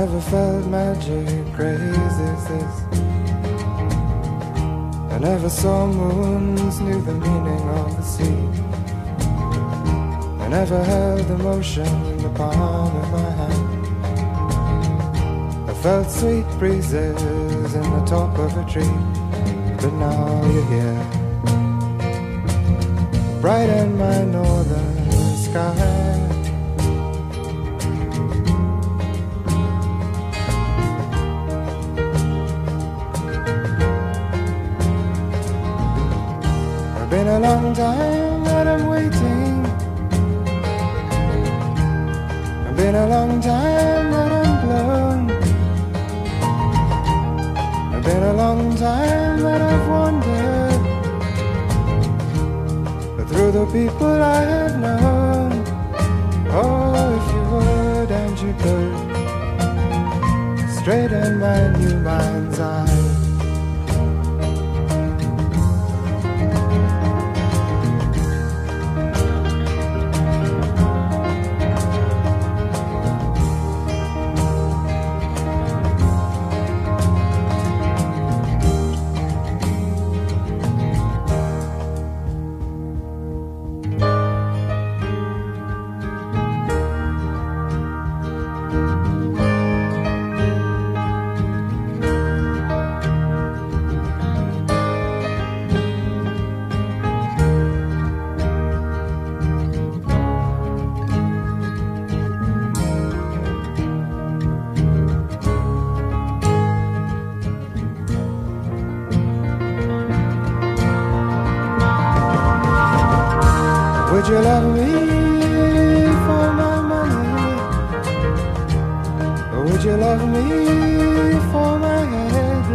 never felt magic crazy as this. I never saw moons, knew the meaning of the sea. I never held emotion in the palm of my hand. I felt sweet breezes in the top of a tree, but now you're here. Bright in my northern sky. Been a long time that I'm waiting. It's been a long time that I'm blown. It's been a long time that I've wandered. But through the people I have known. Oh, if you would and you could. Straight in my new mind's eye. You love me for my money? Would you love me for my head?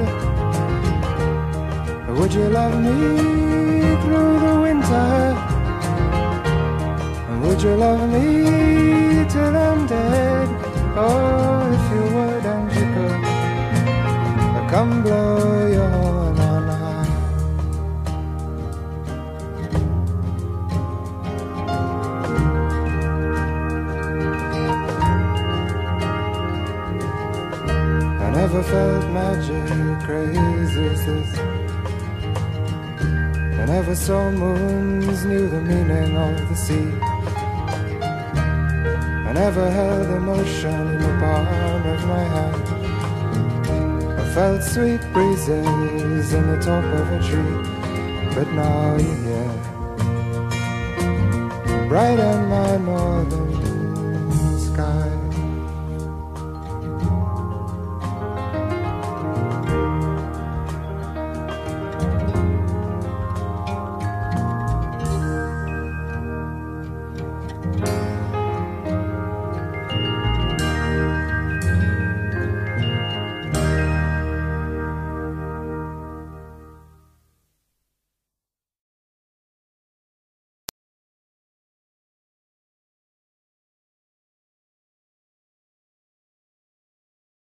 Would you love me through the winter? Would you love me till I'm dead? Oh, if you would and you could, come blow never felt magic crazy. I never saw moons, knew the meaning of the sea. I never held emotion in the palm of my hand. I felt sweet breezes in the top of a tree, but now you're here. Brighten my northern sky.